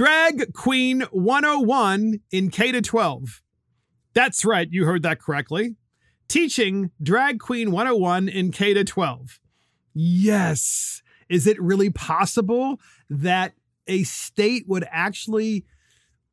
Drag Queen 101 in K to 12. That's right, you heard that correctly. Teaching Drag Queen 101 in K to 12. Yes. Is it really possible that a state would actually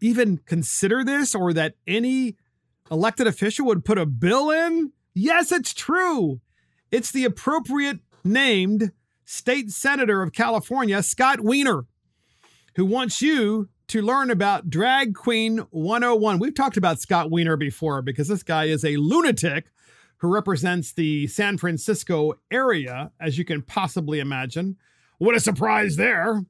even consider this or that any elected official would put a bill in? Yes, it's true. It's the appropriate named state senator of California, Scott Wiener, who wants you to learn about Drag Queen 101. We've talked about Scott Wiener before because this guy is a lunatic who represents the San Francisco area, as you can possibly imagine. What a surprise there.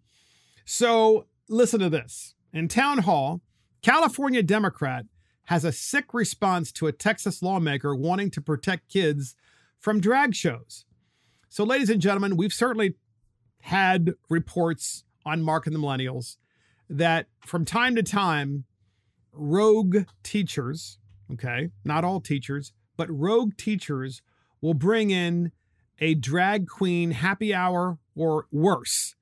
So, listen to this. In town hall, California Democrat has a sick response to a Texas lawmaker wanting to protect kids from drag shows. So, ladies and gentlemen, we've certainly had reports on Mark and the Millennials that from time to time, rogue teachers, okay, not all teachers, but rogue teachers will bring in a drag queen happy hour or worse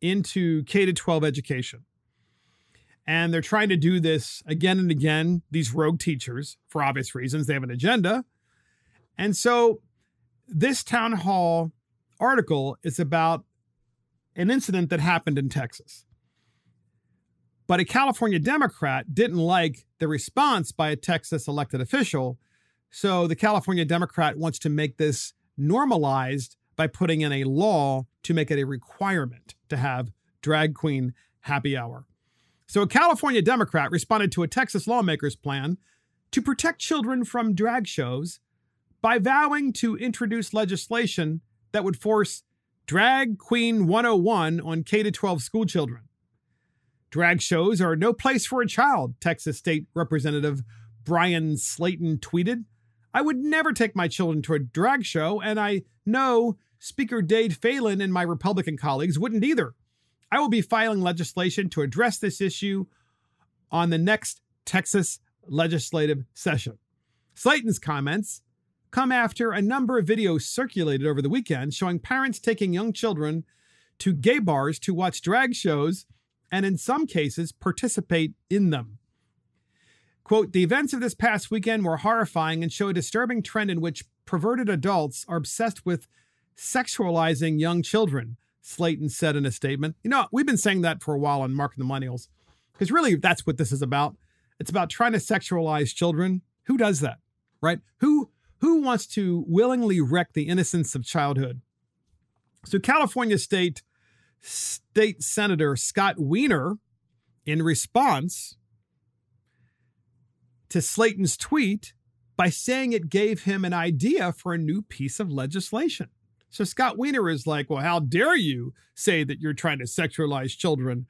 into K to 12 education. And they're trying to do this again and again, these rogue teachers, for obvious reasons. They have an agenda. And so this town hall article is about an incident that happened in Texas. But a California Democrat didn't like the response by a Texas elected official. So the California Democrat wants to make this normalized by putting in a law to make it a requirement to have drag queen happy hour. So a California Democrat responded to a Texas lawmaker's plan to protect children from drag shows by vowing to introduce legislation that would force Drag Queen 101 on K 12 school children. Drag shows are no place for a child, Texas State Representative Bryan Slaton tweeted. I would never take my children to a drag show, and I know Speaker Dade Phelan and my Republican colleagues wouldn't either. I will be filing legislation to address this issue on the next Texas legislative session. Slaton's comments come after a number of videos circulated over the weekend showing parents taking young children to gay bars to watch drag shows and, in some cases, participate in them. Quote, the events of this past weekend were horrifying and show a disturbing trend in which perverted adults are obsessed with sexualizing young children, Slaton said in a statement. You know, we've been saying that for a while on Mark the Millennials, because really that's what this is about. It's about trying to sexualize children. Who does that, right? Who who wants to willingly wreck the innocence of childhood? So California State State Senator Scott Wiener, in response to Slaton's tweet, by saying it gave him an idea for a new piece of legislation. So Scott Wiener is like, well, how dare you say that you're trying to sexualize children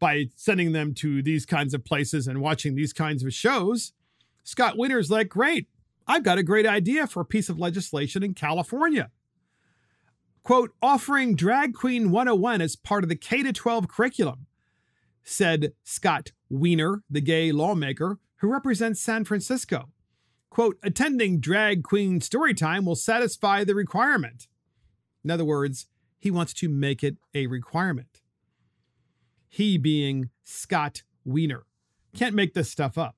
by sending them to these kinds of places and watching these kinds of shows? Scott Wiener is like, great, I've got a great idea for a piece of legislation in California. Quote, offering Drag Queen 101 as part of the K 12 curriculum, said Scott Wiener, the gay lawmaker who represents San Francisco. Quote, attending Drag Queen Storytime will satisfy the requirement. In other words, he wants to make it a requirement. He being Scott Wiener. Can't make this stuff up.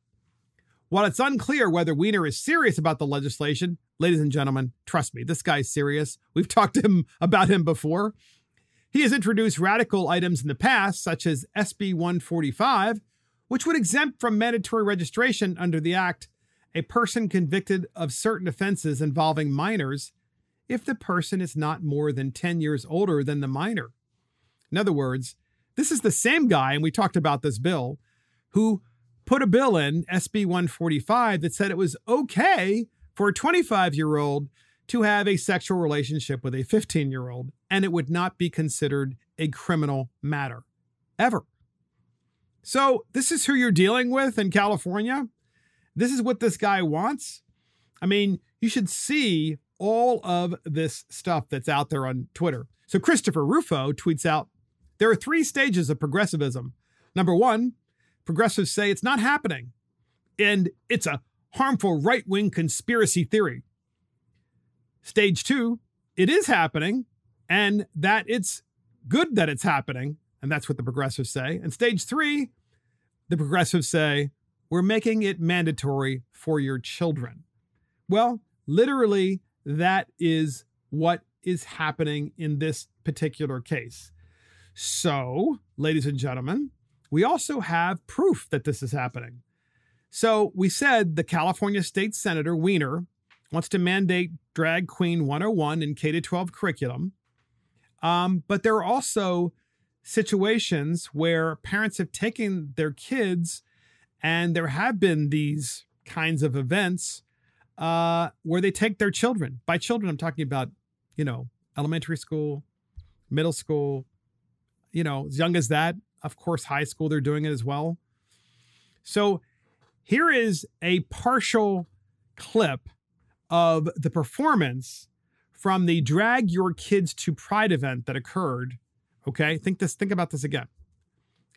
While it's unclear whether Wiener is serious about the legislation, ladies and gentlemen, trust me, this guy's serious. We've talked to him about him before. He has introduced radical items in the past, such as SB 145, which would exempt from mandatory registration under the Act a person convicted of certain offenses involving minors if the person is not more than 10 years older than the minor. In other words, this is the same guy, and we talked about this bill, who put a bill in, SB 145, that said it was okay for a 25 year old to have a sexual relationship with a 15 year old, and it would not be considered a criminal matter ever. So, this is who you're dealing with in California. This is what this guy wants. I mean, you should see all of this stuff that's out there on Twitter. So Christopher Rufo tweets out there are three stages of progressivism. Number one, progressives say it's not happening and it's a harmful right wing conspiracy theory. Stage two, it is happening and that it's good that it's happening, And that's what the progressives say. And stage three, the progressives say, we're making it mandatory for your children. Well, literally, that is what is happening in this particular case. So, ladies and gentlemen, we also have proof that this is happening. So, we said the California State Senator Wiener wants to mandate Drag Queen 101 in K 12 curriculum. Um, but there are also situations where parents have taken their kids, and there have been these kinds of events uh, where they take their children. By children, I'm talking about, you know, elementary school, middle school, you know, as young as that. Of course, high school, they're doing it as well. So here is a partial clip of the performance from the Drag Your Kids to Pride event that occurred. Okay, think this, think about this again.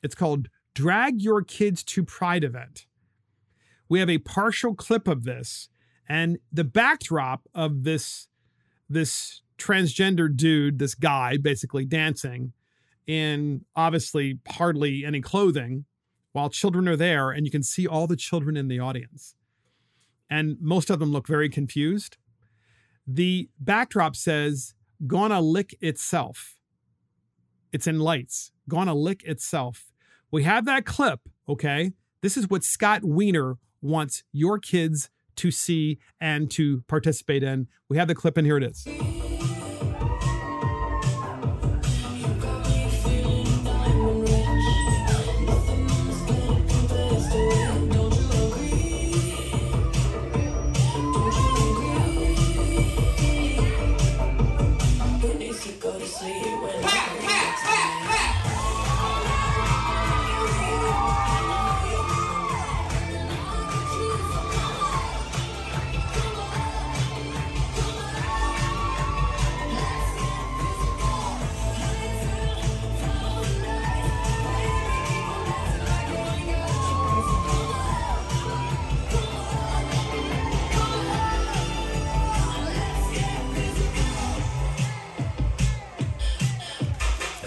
It's called Drag Your Kids to Pride event. We have a partial clip of this, and the backdrop of this this transgender dude, this guy, basically dancing in obviously hardly any clothing, while children are there, and you can see all the children in the audience. And most of them look very confused. The backdrop says, Gonna lick itself. It's in lights. Gonna lick itself. We have that clip, okay? This is what Scott Wiener wants your kids to see and to participate in. We have the clip, and here it is.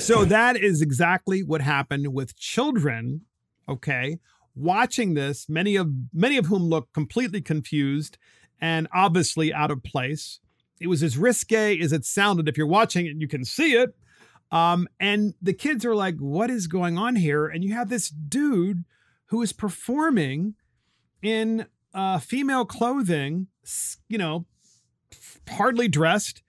So that is exactly what happened with children, okay? Watching this, many of many of whom look completely confused and obviously out of place. It was as risque as it sounded. If you're watching it, you can see it. Um, and the kids are like, what is going on here? And you have this dude who is performing in uh, female clothing, you know, hardly dressed,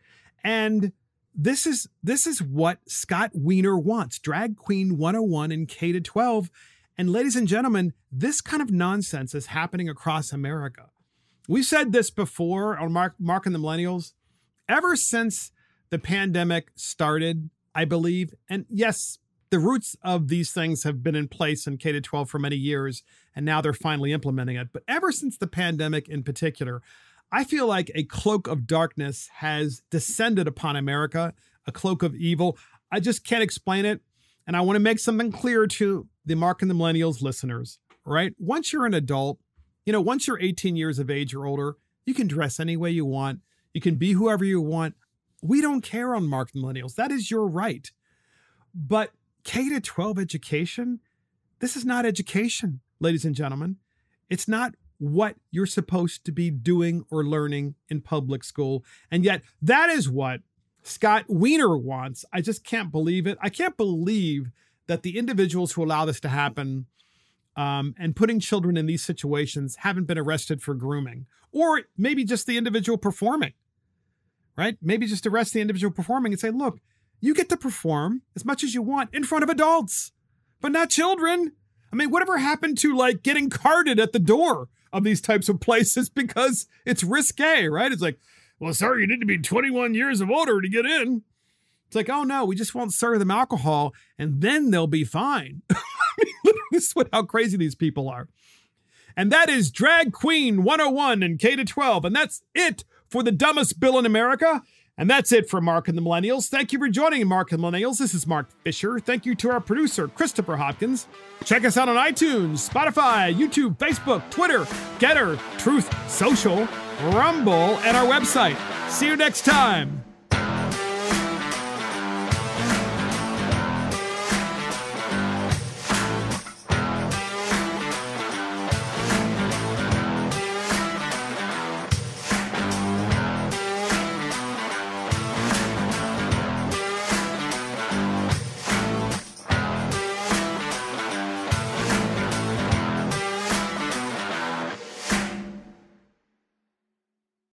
and this is this is what Scott Wiener wants. Drag Queen 101 in K to 12. And ladies and gentlemen, this kind of nonsense is happening across America. We've said this before on Mark, Mark and the Millennials. Ever since the pandemic started, I believe, and yes, the roots of these things have been in place in K to 12 for many years, and now they're finally implementing it. But ever since the pandemic in particular, I feel like a cloak of darkness has descended upon America, a cloak of evil. I just can't explain it. And I want to make something clear to the Mark and the Millennials listeners, right? Once you're an adult, you know, once you're 18 years of age or older, you can dress any way you want. You can be whoever you want. We don't care on Mark and Millennials. That is your right. But K to 12 education, this is not education, ladies and gentlemen. It's not what you're supposed to be doing or learning in public school. And yet, that is what Scott Wiener wants. I just can't believe it. I can't believe that the individuals who allow this to happen um, and putting children in these situations haven't been arrested for grooming, or maybe just the individual performing, right? Maybe just arrest the individual performing and say, look, you get to perform as much as you want in front of adults, but not children. I mean, whatever happened to like getting carded at the door of these types of places because it's risque, right? It's like, well, sir, you need to be 21 years of older to get in. It's like, oh no, we just won't serve them alcohol and then they'll be fine. This is what, how crazy these people are. And that is Drag Queen 101 and K to 12. And that's it for the dumbest bill in America. And that's it for Mark and the Millennials. Thank you for joining Mark and the Millennials. This is Mark Fisher. Thank you to our producer, Christopher Hopkins. Check us out on iTunes, Spotify, YouTube, Facebook, Twitter, Gettr, Truth Social, Rumble, and our website. See you next time.